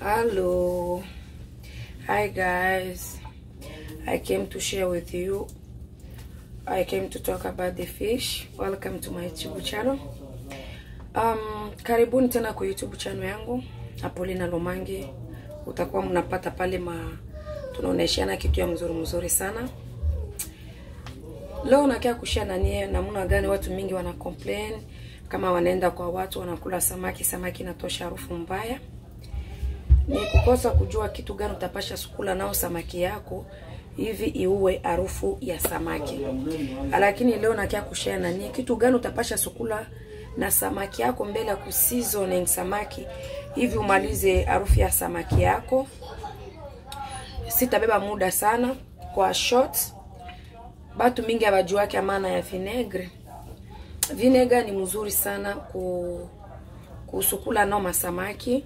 Hello. Hi guys. I came to share with you. I came to talk about the fish. Welcome to my YouTube channel. Um, karibuni tena kwa YouTube channel yangu Apolina Lumangi. Utakuwa mnapata pale ma tunaoneshana kitu ya mzuri mzuri sana. Leo nakia kushia na nie namna gani watu mingi wana complain kama wanaenda kwa watu wanakula samaki, samaki inatosha harufu mbaya. Ni kukosa kujua kitu gani utapasha sukula nao samaki yako hivi iuwe harufu ya samaki. Lakini leo nakia kushare na ni kitu gani utapasha sukula na samaki yako mbele ya kuseasoning samaki hivi umalize harufu ya samaki yako. Sitabeba muda sana kwa short. Batu mingi abajuake maana ya vinegre. Vinega ni mzuri sana ku kusukula nao masamaki,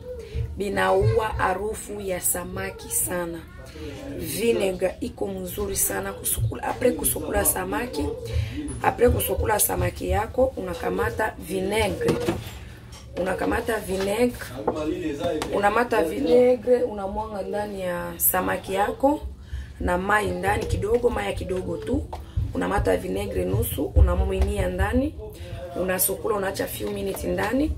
binaua harufu ya samaki sana. Vinega iko mzuri sana kusukula. Apre kusukula samaki, apre kusukula samaki yako, unakamata vinegre, unakamata vinegre, unamata vinegre, unamwanga ndani ya samaki yako na mai ndani kidogo, maya kidogo tu unamata vinegre nusu, unamwinia ndani, unasukula, unaacha few minutes ndani.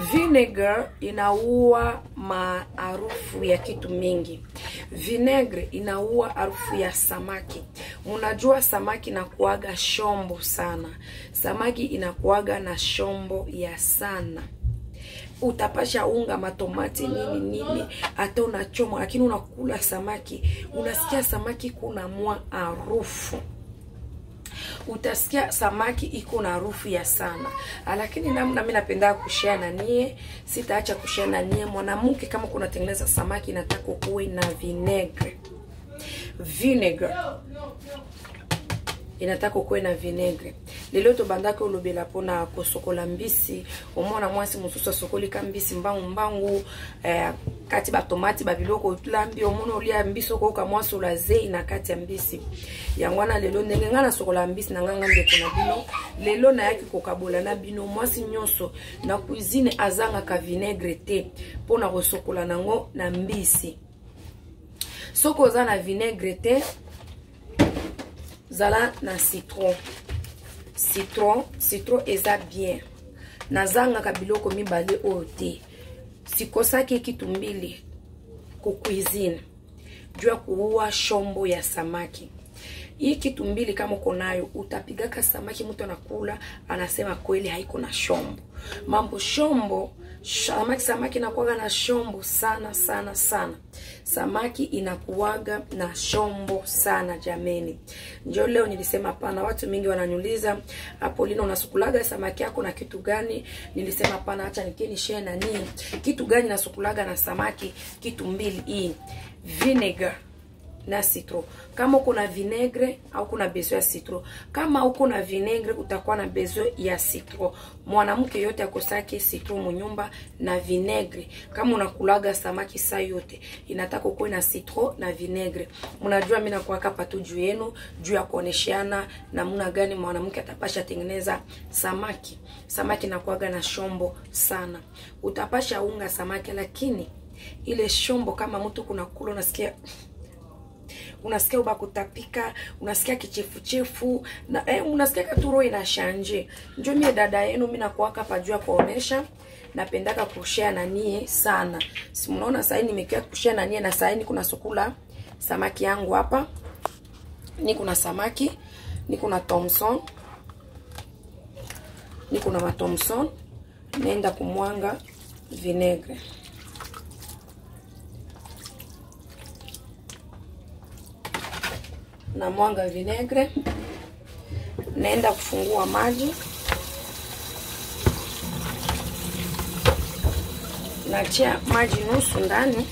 Vinegar inaua maarufu ya kitu mingi. Vinegre inaua harufu ya samaki. Unajua samaki inakuaga shombo sana, samaki inakuaga na shombo ya sana utapasha unga matomati nini nini, hata unachoma, lakini unakula samaki, unasikia samaki kuna mwa harufu utasikia samaki iko na harufu ya sana, lakini namna mimi napenda kushare na nie, sitaacha kushare na nie. Mwanamke kama kunatengeneza samaki, nataka kuwe na vinegre, vinegre. Inataka kuwe na vinegre. Lelo tobandaki olobela mpona kosokola mbisi. Omona mwasi mosusu asokolika mbisi mbangu mbangu eh, kati batomati babiloko lambi omona olia mbisi okoyoka mwasi ola zei na kati ya mbisi. Yango wana lelo ndenge ngai nasokola mbisi na ngai nga ndeko na bino lelo nayaki kokabola na bino mwasi nyonso na cuisine azangaka vinegre te mpona kosokola nango na mbisi. Soki oza na vinegre te zala na citron. Citron citron eza bien. Nazangaka biloko mibale oyo te sikosaki kitu mbili kukuizini. Jua kuua shombo ya samaki hii kitu mbili kama uko nayo utapigaka samaki mtu anakula anasema kweli haiko na shombo. Mambo shombo samaki samaki inakuwaga na shombo sana sana sana. Samaki inakuwaga na shombo sana jameni. Njo leo nilisema pana watu mingi wananiuliza apolina unasukulaga samaki yako na kitu gani? Nilisema pana hacha nikeni share na nini kitu gani nasukulaga na samaki? Kitu mbili hii. Vinegar na citron. Kama uko na vinegre au kuna besoin ya citron. Kama uko na vinegre utakuwa na besoin ya citron. Mwanamke yote akosake citron munyumba na vinegre. Kama unakulaga samaki saa yote, inataka ukuwe na citron na vinegre. Mnajua mimi nakuwa hapa tu juu yenu, juu ya kuonesheana namna gani mwanamke atapasha tengeneza samaki. Samaki nakuaga na shombo sana. Utapasha unga samaki lakini ile shombo kama mtu kuna kula unasikia unasikia uba kutapika, unasikia kichefuchefu na eh, unasikia katuro inashanje. Njo mie dada yenu mimi nakuaka pajua kuonesha napendaka kushare na nie sana. Si mnaona sasa nimekia kushare na nie na sasa kuna nasukula samaki yangu hapa. Niko na samaki, niko na Thomson. Niko na matomson Naenda kumwanga vinegre. Na mwanga vinegre, naenda kufungua maji, nachia maji nusu ndani,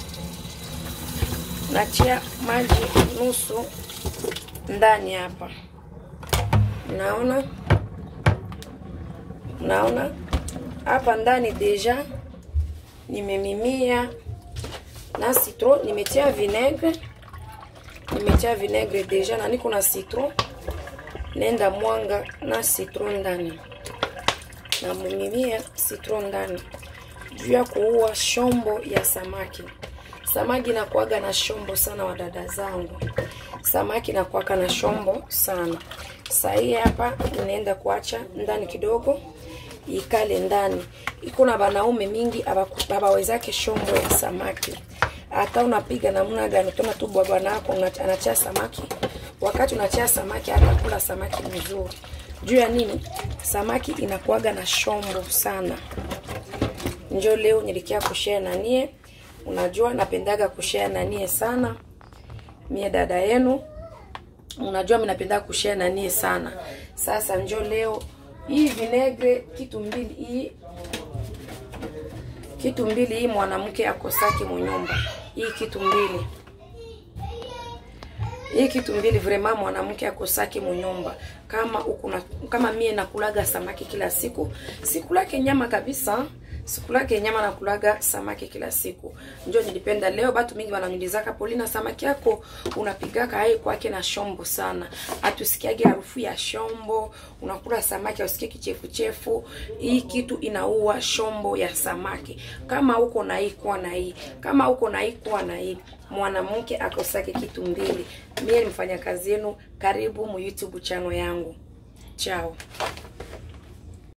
nachia maji nusu ndani hapa. Naona, naona. Hapa ndani deja nimemimia na citron, nimetia vinegre nimetia vinegre deja na niko na citron, nenda mwanga na citron ndani, na mumimia citron ndani. juu ya kuua shombo ya samaki. Samaki nakuaga na shombo sana, wadada zangu, samaki inakuaga na shombo sana. Sahii hapa inaenda kuacha ndani kidogo ikale ndani. Iko na banaume mingi abawezake shombo ya samaki. Hata unapiga namna gani, tuna tu bwana nako anachia samaki. Wakati unachia samaki, hata kula samaki mzuri. Juu ya nini? Samaki inakuaga na shombo sana. Njo leo nilikia kushare na nie. Unajua napendaga kushare na nie sana, mie dada yenu. Unajua mimi napenda kushare na nie sana. Sasa njo leo hii vinegre kitu mbili hii kitu mbili hii mwanamke akosaki munyumba hii kitu mbili. Hii kitu mbili vraiment mwanamke akosaki munyumba. Kama ukuna, kama mie nakulaga samaki kila siku sikulake nyama kabisa sikulake nyama na kulaga samaki kila siku. Njo nilipenda leo batu mingi wananyulizaka polina samaki yako unapigaka hai kwake na shombo sana? Atusikiage harufu ya shombo unakula samaki ausikie kichefuchefu. Hii kitu inaua shombo ya samaki. Kama uko na hii kuwa na hii. Kama uko na hii kuwa na hii. Mwanamke akosake kitu mbili. Mie ni mfanyakazi yenu karibu mu youtube channel yangu. Chao